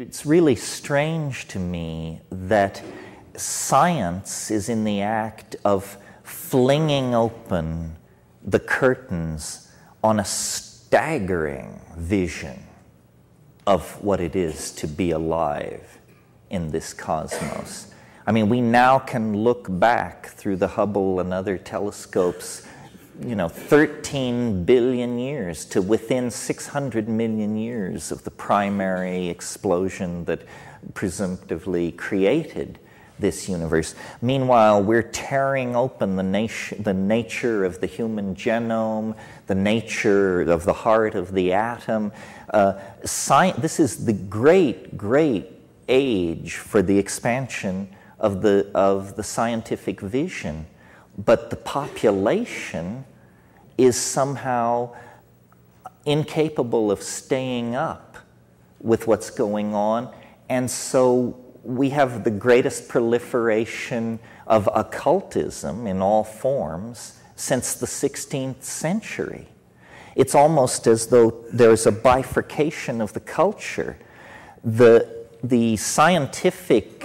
it's really strange to me that science is in the act of flinging open the curtains on a staggering vision of what it is to be alive in this cosmos. I mean, we now can look back through the Hubble and other telescopes, you know, 13 billion years to within 600 million years of the primary explosion that presumptively created this universe. Meanwhile, we're tearing open the, nat- the nature of the human genome, the nature of the heart of the atom. Uh, this is the great, great age for the expansion of the, of the scientific vision. But the population is somehow incapable of staying up with what's going on. And so we have the greatest proliferation of occultism in all forms since the 16th century. It's almost as though there's a bifurcation of the culture. The, the scientific,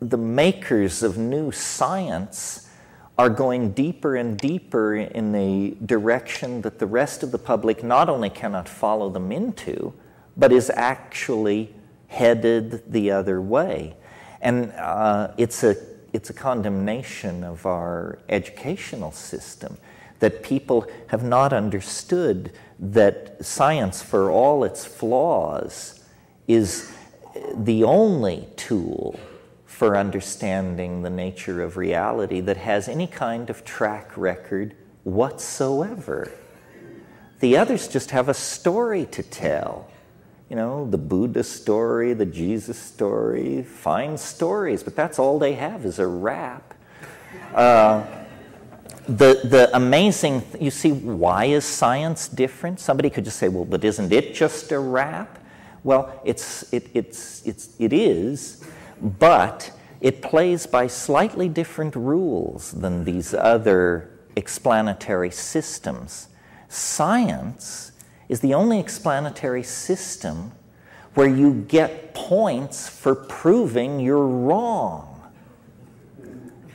the makers of new science are going deeper and deeper in a direction that the rest of the public not only cannot follow them into, but is actually headed the other way. And uh, it's, a, it's a condemnation of our educational system that people have not understood that science, for all its flaws, is the only tool for understanding the nature of reality that has any kind of track record whatsoever. The others just have a story to tell you know, the Buddha story, the Jesus story, fine stories, but that's all they have is a rap. Uh, the, the amazing, you see, why is science different? Somebody could just say, well, but isn't it just a rap? Well, it's, it, it's, it's, it is, but it plays by slightly different rules than these other explanatory systems. Science is the only explanatory system where you get points for proving you're wrong.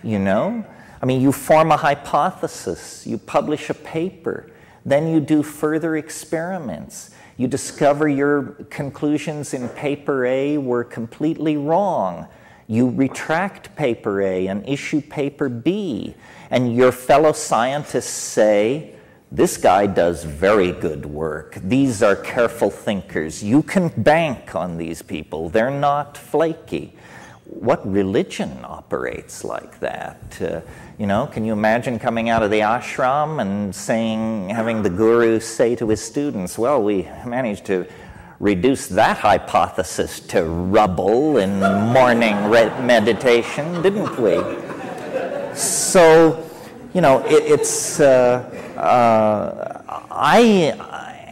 You know? I mean, you form a hypothesis, you publish a paper, then you do further experiments. You discover your conclusions in paper A were completely wrong. You retract paper A and issue paper B, and your fellow scientists say, this guy does very good work. These are careful thinkers. You can bank on these people, they're not flaky. What religion operates like that? Uh, you know, can you imagine coming out of the ashram and saying, having the guru say to his students, Well, we managed to reduce that hypothesis to rubble in morning meditation, didn't we? So, you know, it, it's. Uh, uh, I,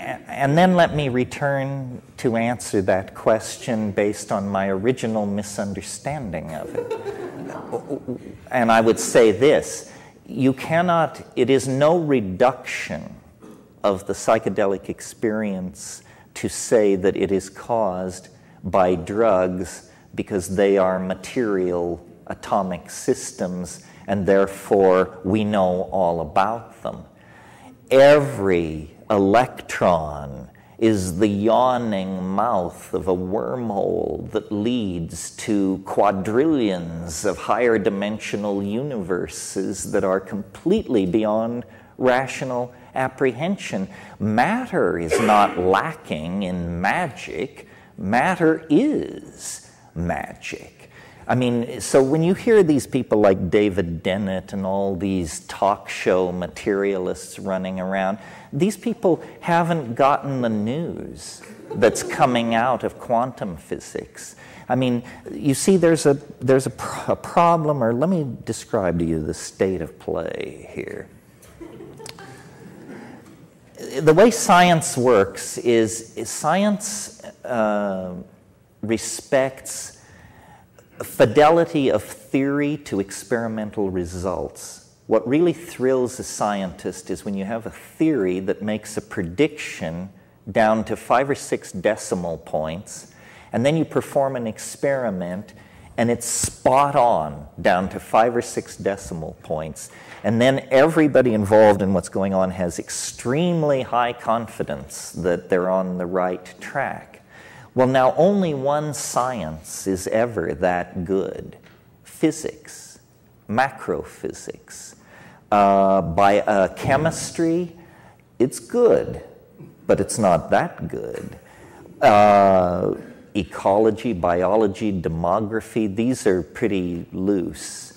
and then let me return to answer that question based on my original misunderstanding of it. and I would say this you cannot, it is no reduction of the psychedelic experience to say that it is caused by drugs because they are material atomic systems and therefore we know all about them every electron is the yawning mouth of a wormhole that leads to quadrillions of higher dimensional universes that are completely beyond rational apprehension. Matter is not lacking in magic, matter is magic. I mean, so when you hear these people like David Dennett and all these talk show materialists running around, these people haven't gotten the news that's coming out of quantum physics. I mean, you see, there's a, there's a, a problem, or let me describe to you the state of play here. The way science works is, is science uh, respects fidelity of theory to experimental results. What really thrills a scientist is when you have a theory that makes a prediction down to five or six decimal points, and then you perform an experiment and it's spot on down to five or six decimal points. And then everybody involved in what's going on has extremely high confidence that they're on the right track. Well, now only one science is ever that good physics, macrophysics. Uh, by uh, chemistry, it's good, but it's not that good. Uh, ecology, biology, demography, these are pretty loose.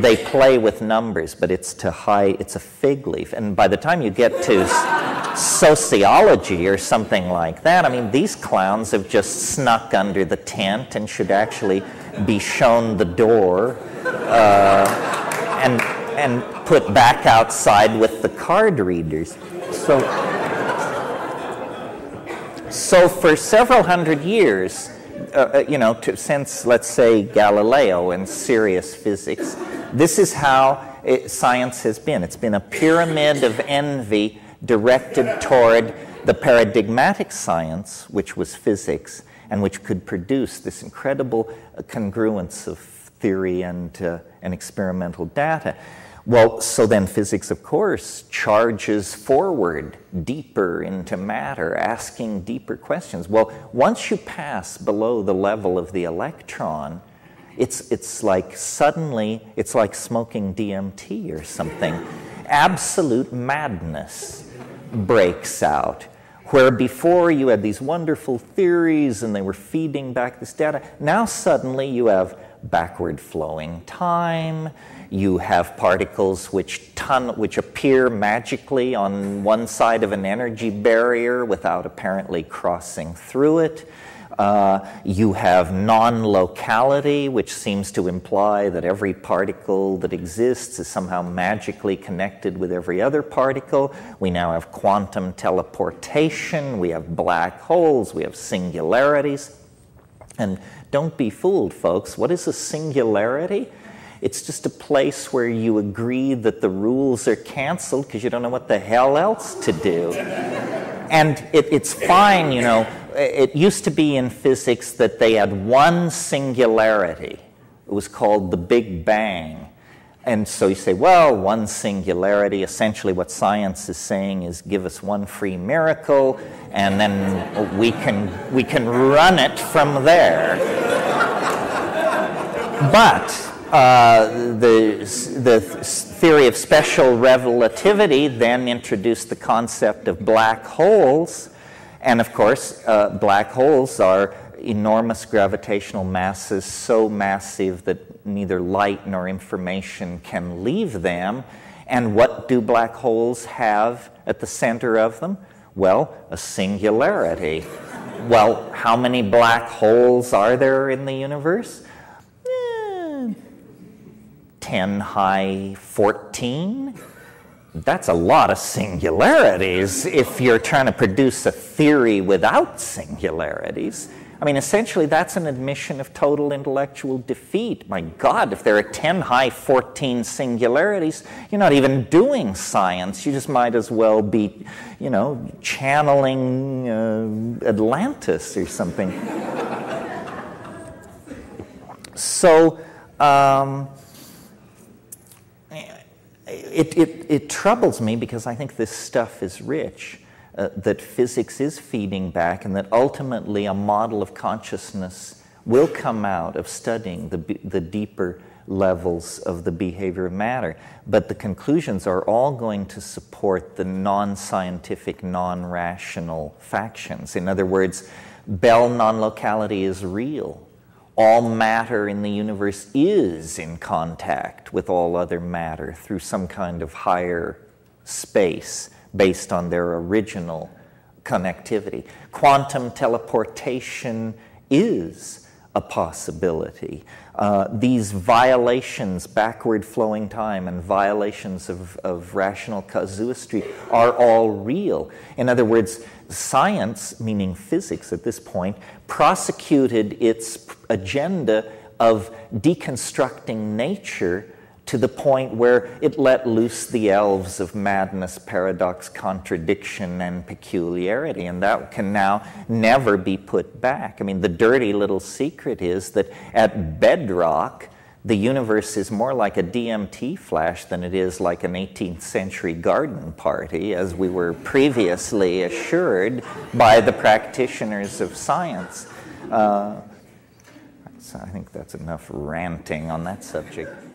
They play with numbers, but it's to high, it's a fig leaf. And by the time you get to sociology or something like that, I mean, these clowns have just snuck under the tent and should actually be shown the door uh, and, and put back outside with the card readers. So, so for several hundred years, uh, uh, you know, to, since let's say Galileo and serious physics, this is how it, science has been. It's been a pyramid of envy directed toward the paradigmatic science, which was physics, and which could produce this incredible uh, congruence of theory and, uh, and experimental data. Well, so then physics, of course, charges forward deeper into matter, asking deeper questions. Well, once you pass below the level of the electron, it's, it's like suddenly, it's like smoking DMT or something. Absolute madness breaks out. Where before you had these wonderful theories and they were feeding back this data, now suddenly you have backward flowing time, you have particles which, ton, which appear magically on one side of an energy barrier without apparently crossing through it. Uh, you have non locality, which seems to imply that every particle that exists is somehow magically connected with every other particle. We now have quantum teleportation, we have black holes, we have singularities. And don't be fooled, folks. What is a singularity? It's just a place where you agree that the rules are canceled because you don't know what the hell else to do. and it, it's fine, you know. It used to be in physics that they had one singularity. It was called the Big Bang. And so you say, well, one singularity, essentially what science is saying is give us one free miracle, and then we can, we can run it from there. But uh, the, the theory of special relativity then introduced the concept of black holes. And of course, uh, black holes are enormous gravitational masses, so massive that neither light nor information can leave them. And what do black holes have at the center of them? Well, a singularity. well, how many black holes are there in the universe? 10 high 14. That's a lot of singularities if you're trying to produce a theory without singularities. I mean, essentially, that's an admission of total intellectual defeat. My God, if there are 10 high 14 singularities, you're not even doing science. You just might as well be, you know, channeling uh, Atlantis or something. so, um, it, it, it, troubles me because I think this stuff is rich, uh, that physics is feeding back, and that ultimately a model of consciousness will come out of studying the, the deeper levels of the behavior of matter. But the conclusions are all going to support the non scientific, non rational factions. In other words, Bell non locality is real all matter in the universe is in contact with all other matter through some kind of higher space based on their original connectivity. Quantum teleportation is a possibility. Uh, these violations, backward flowing time, and violations of, of rational casuistry are all real. In other words, science, meaning physics at this point, prosecuted its agenda of deconstructing nature to the point where it let loose the elves of madness, paradox, contradiction, and peculiarity. And that can now never be put back. I mean, the dirty little secret is that at bedrock, the universe is more like a DMT flash than it is like an 18th century garden party, as we were previously assured by the practitioners of science. Uh, so I think that's enough ranting on that subject.